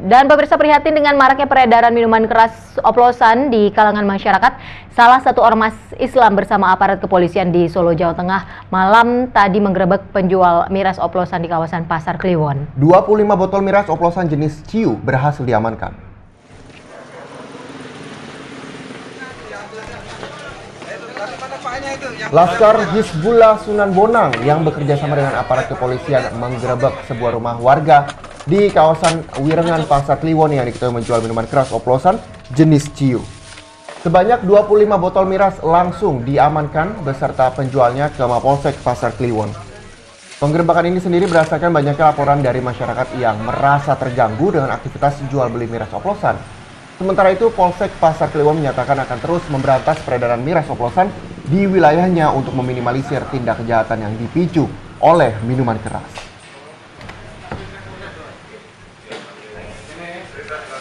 Dan pemirsa prihatin dengan maraknya peredaran minuman keras oplosan di kalangan masyarakat, salah satu ormas Islam bersama aparat kepolisian di Solo, Jawa Tengah malam tadi menggerebek penjual miras oplosan di kawasan Pasar Kliwon. 25 botol miras oplosan jenis Ciu berhasil diamankan. Laskar Hizbullah Sunan Bonang yang bekerja sama dengan aparat kepolisian menggerebek sebuah rumah warga di kawasan Wirengan Pasar Kliwon yang diketahui menjual minuman keras oplosan jenis Ciu. Sebanyak 25 botol miras langsung diamankan beserta penjualnya ke Mapolsek Pasar Kliwon. Penggerebekan ini sendiri berdasarkan banyaknya laporan dari masyarakat yang merasa terganggu dengan aktivitas jual beli miras oplosan. Sementara itu, Polsek Pasar Kliwon menyatakan akan terus memberantas peredaran miras oplosan di wilayahnya untuk meminimalisir tindak kejahatan yang dipicu oleh minuman keras. Gracias.